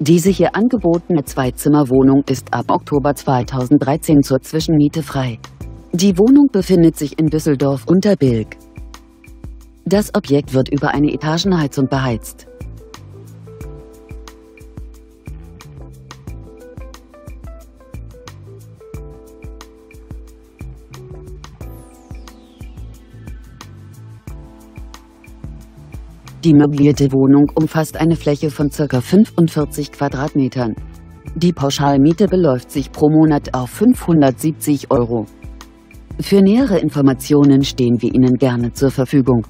Diese hier angebotene Zweizimmerwohnung ist ab Oktober 2013 zur Zwischenmiete frei. Die Wohnung befindet sich in Düsseldorf-Unterbilk. Das Objekt wird über eine Etagenheizung beheizt. Die möblierte Wohnung umfasst eine Fläche von ca. 45 Quadratmetern. Die Pauschalmiete beläuft sich pro Monat auf 570 Euro. Für nähere Informationen stehen wir Ihnen gerne zur Verfügung.